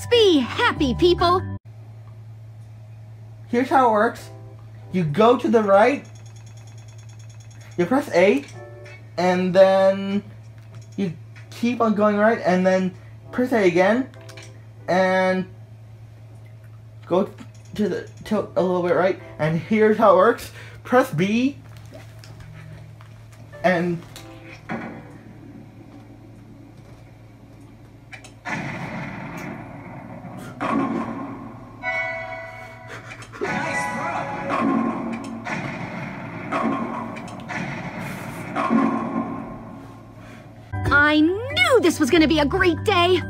Let's be happy, people! Here's how it works. You go to the right, you press A, and then you keep on going right, and then press A again, and go to the tilt a little bit right, and here's how it works. Press B, and I knew this was gonna be a great day!